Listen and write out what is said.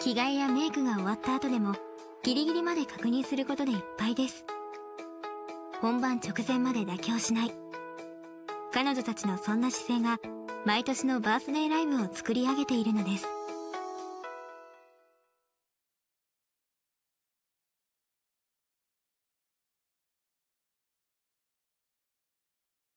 着替えやメイクが終わった後でもギリギリまで確認することでいっぱいです。本番直前まで妥協しない。彼女たちのそんな姿勢が毎年のバースデーライブを作り上げているのです。